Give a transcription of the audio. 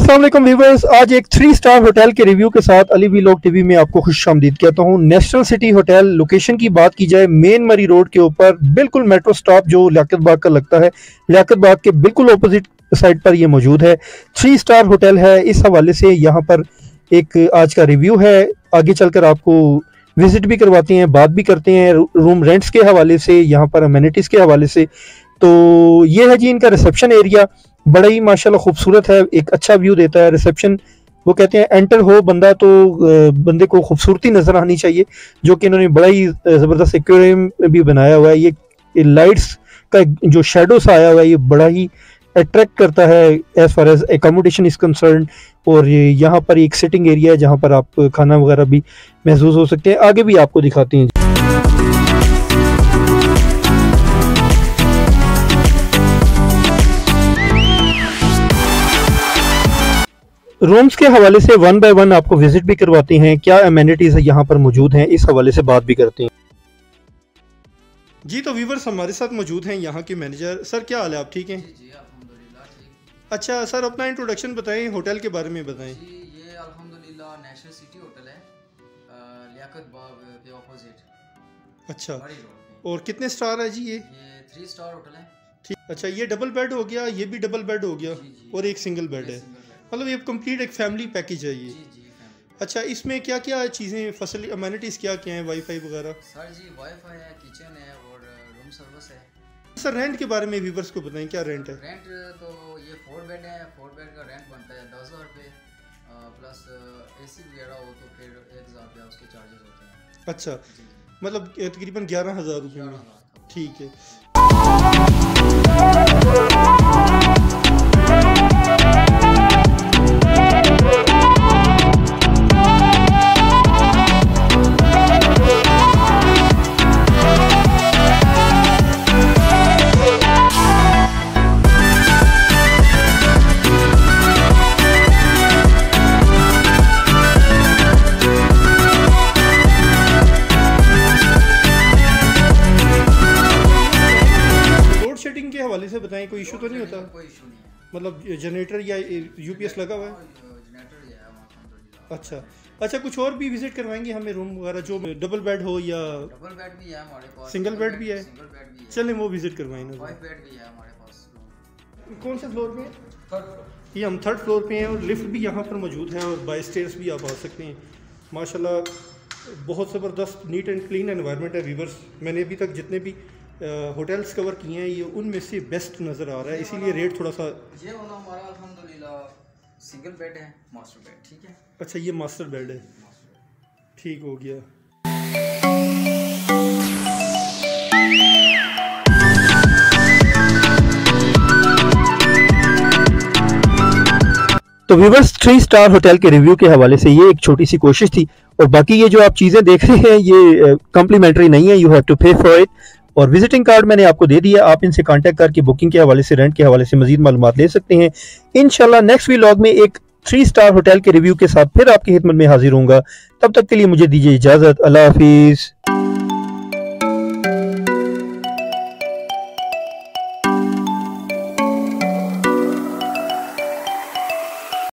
Aslam viewers आज एक three star hotel के रिव्यू के साथ अली वीलॉग टीवी में आपको खुश आमदीद कहता हूँ। नेशनल सिटी होटल लोकेशन की बात की जाए मेन मरी रोड के ऊपर बिल्कुल मेट्रो स्टॉप जो लियाकत बाग का लगता है। लियाकत बाग के बिल्कुल अपोजिट साइड पर ये मौजूद है। थ्री स्टार होटल है। इस हवाले से यहाँ पर एक आज का रिव्यू है। आगे चलकर आपको विज़िट भी करवाते हैं, बात भी करते हैं रूम रेंट्स के हवाले से, यहाँ पर अमेनिटीज़ के हवाले से। तो ये है जी इनका रिसेप्शन एरिया बड़ा ही माशाल्लाह खूबसूरत है, एक अच्छा व्यू देता है रिसेप्शन वो कहते हैं एंटर हो बंदा तो बंदे को खूबसूरती नज़र आनी चाहिए, जो कि इन्होंने बड़ा ही ज़बरदस्त एक्वेरियम भी बनाया हुआ है। ये लाइट्स का जो शेडो सा आया हुआ है, ये बड़ा ही अट्रैक्ट करता है as far as accommodation is concern और यहाँ पर एक सिटिंग एरिया है, जहाँ पर आप खाना वगैरह भी महसूस हो सकते हैं। आगे भी आपको दिखाते हैं। रूम्स के हवाले से वन बाय वन आपको विज़िट भी करवाते हैं। क्या अमेनिटीज यहाँ पर मौजूद हैं। इस हवाले से बात भी करते हैं। जी तो व्यूवर्स हमारे साथ मौजूद हैं। यहाँ के मैनेजर सर क्या हाल है? आप ठीक हैं? अच्छा सर अपना इंट्रोडक्शन बताएँ होटल के बारे में बताएँ। ये अल्हम्दुलिल्लाह नेशनल सिटी होटल है। लियाकत बाग के ऑपोजिट अच्छा और कितने स्टार है जी ये? ये थ्री स्टार होटल है। ठीक अच्छा ये डबल बेड हो गया ये भी डबल बेड हो गया और एक सिंगल बेड है। मतलब ये कंप्लीट एक फैमिली पैकेज है ये। अच्छा इसमें क्या क्या चीज़ें फ़सल अम्यूनिटीज़ क्या क्या हैं वाईफाई वगैरह? सर जी वाईफाई है किचन है और रूम सर्विस है। सर रेंट के बारे में व्यूवर्स को बताएँ क्या रेंट है? रेंट तो ये फोर बेड है फोर बेड का रेंट बनता है दस हज़ार रुपये। प्लस एसी वगैरह हो तो फिर एक हज़ार रुपया उसके चार्जेस होते हैं। अच्छा मतलब तकरीबन ग्यारह हज़ार रुपये में। ठीक है। हवाले से बताएँ कोई इशू तो नहीं होता? कोई इशू नहीं है। मतलब जनरेटर या यूपीएस लगा हुआ है? अच्छा। अच्छा कुछ और भी विज़िट करवाएँगे हमें रूम वगैरह जो डबल बेड हो या डबल बेड भी है हमारे पास। सिंगल बेड भी है? सिंगल बेड भी है। चलें वो विज़िट करवाएँगे फाइव बेड भी है हमारे पास। कौन से फ्लोर पे थर्ड ये हम थर्ड फ्लोर पे हैं और लिफ्ट भी यहाँ पर मौजूद है और बाई स्टेयर्स भी आप आ सकते हैं। माशाल्लाह बहुत ज़बरदस्त नीट एंड क्लीन एनवायरनमेंट है वीवर्स मैंने अभी तक जितने भी होटल्स कवर किए हैं ये उनमें से बेस्ट नज़र आ रहा है इसीलिए रेट थोड़ा सा ये वाला हमारा अल्हम्दुलिल्लाह सिंगल बेड है मास्टर बेड ठीक है? अच्छा ये मास्टर बेड है। ठीक हो गया। तो व्यूवर्स थ्री स्टार होटल के रिव्यू के हवाले से ये एक छोटी सी कोशिश थी और बाकी ये जो आप चीज़ें देख रहे हैं ये कम्प्लीमेंट्री नहीं है you have to pay for it और विजिटिंग कार्ड मैंने आपको दे दिया। आप इनसे कांटेक्ट करके बुकिंग के हवाले से रेंट के हवाले से मजीद मालूम ले सकते हैं। इनशाला नेक्स्ट वीलॉग में एक थ्री स्टार होटल के रिव्यू के साथ फिर आपकी खिदमत में हाजिर होंगे तब तक के लिए मुझे दीजिए इजाज़त। अल्लाह हाफिज़।